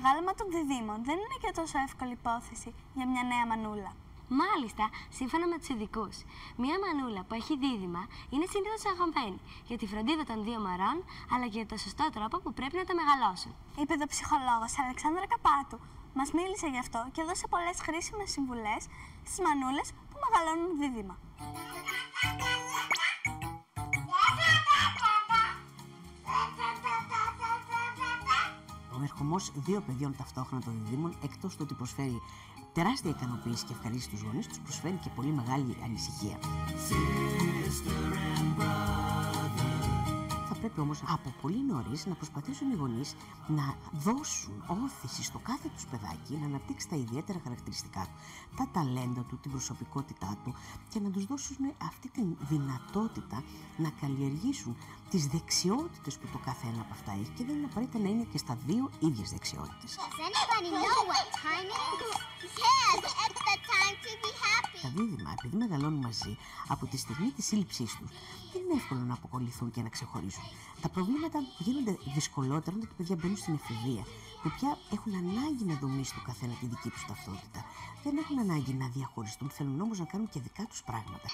μεγάλωμα των διδήμων δεν είναι και τόσο εύκολη υπόθεση για μια νέα μανούλα. Μάλιστα, σύμφωνα με τους ειδικούς, μία μανούλα που έχει δίδυμα είναι συνήθως αγχωμένη για τη φροντίδα των δύο μωρών αλλά και για το σωστό τρόπο που πρέπει να τα μεγαλώσουν. Η παιδοψυχολόγο Αλεξάνδρα Καπάτου μας μίλησε γι' αυτό και έδωσε πολλές χρήσιμες συμβουλές στις μανούλες που μεγαλώνουν δίδυμα. Ο ερχομό δύο παιδιών ταυτόχρονα των διδήμων, εκτός του ότι προσφέρει τεράστια ικανοποίηση και ευχαρίστηση στους γονείς, τους προσφέρει και πολύ μεγάλη ανησυχία. Θα πρέπει όμως από πολύ νωρίς να προσπαθήσουν οι γονείς να δώσουν όθηση στο κάθε τους παιδάκι να αναπτύξει τα ιδιαίτερα χαρακτηριστικά του, τα ταλέντα του, την προσωπικότητά του και να τους δώσουν αυτή τη δυνατότητα να καλλιεργήσουν τις δεξιότητες που το καθένα από αυτά έχει και δεν είναι απαραίτητα να είναι και στα δύο ίδιες δεξιότητες. Δίδυμα, επειδή μεγαλώνουν μαζί, από τη στιγμή της σύλληψής τους, δεν είναι εύκολο να αποκολληθούν και να ξεχωρίσουν. Τα προβλήματα γίνονται δυσκολότερα όταν τα παιδιά μπαίνουν στην εφηβεία, που πια έχουν ανάγκη να δομήσουν το καθένα τη δική τους ταυτότητα. Δεν έχουν ανάγκη να διαχωριστούν, θέλουν όμως να κάνουν και δικά τους πράγματα.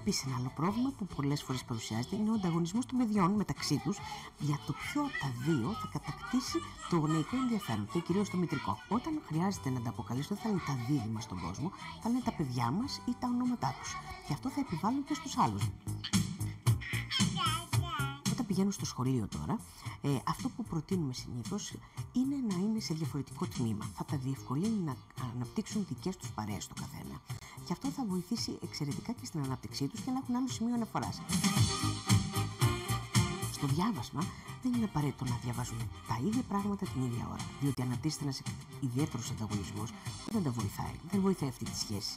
Επίσης, ένα άλλο πρόβλημα που πολλές φορές παρουσιάζεται είναι ο ανταγωνισμός των παιδιών μεταξύ τους για το ποιο τα δύο θα κατακτήσει το γονεϊκό ενδιαφέρον και κυρίως το μητρικό. Όταν χρειάζεται να τα αποκαλέσουν, δεν θα είναι τα δίδυμα στον κόσμο, θα είναι τα παιδιά μας ή τα ονόματά τους. Και αυτό θα επιβάλλουν και στους άλλους. Όταν πηγαίνουν στο σχολείο τώρα, ε, αυτό που προτείνουμε συνήθως είναι να είναι σε διαφορετικό τμήμα. Θα τα διευκολύνει να αναπτύξουν δικές τους παρέες το καθένα. Και αυτό θα βοηθήσει εξαιρετικά και στην ανάπτυξή τους και να έχουν άλλο σημείο αναφοράς. Στο διάβασμα δεν είναι απαραίτητο να διαβάζουν τα ίδια πράγματα την ίδια ώρα. Διότι αναπτύσσεται ένας ιδιαίτερος ανταγωνισμός που δεν τα βοηθάει. Δεν βοηθάει αυτή τη σχέση.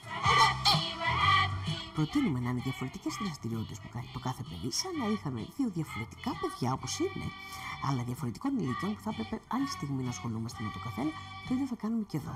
Προτείνουμε να είναι διαφορετικές δραστηριότητες που κάνει το κάθε παιδί, σαν να είχαμε δύο διαφορετικά παιδιά όπως είναι, αλλά διαφορετικών ηλικιών που θα έπρεπε άλλη στιγμή να ασχολούμαστε με το καθένα. Το ίδιο θα κάνουμε και εδώ.